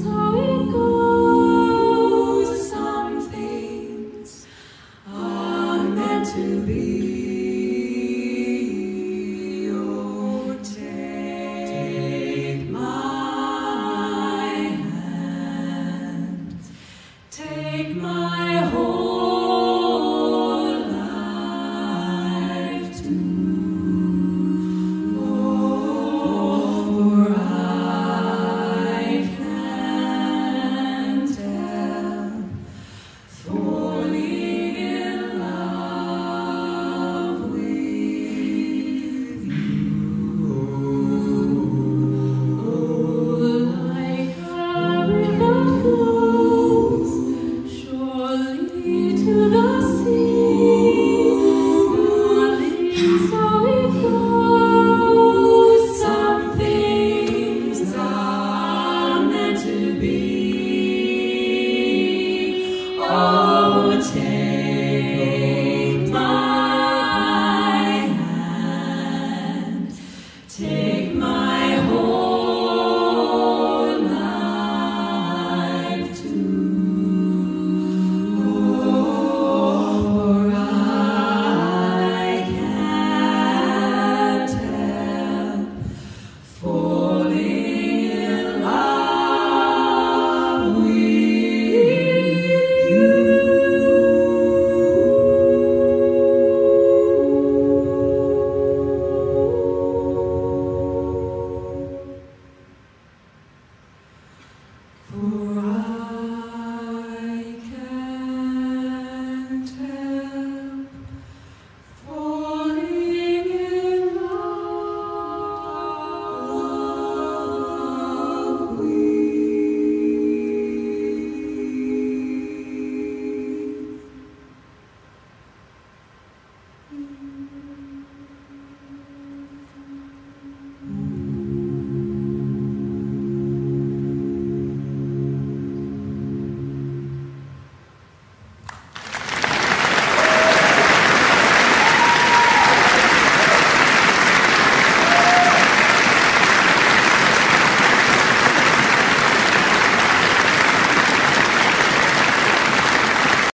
comes.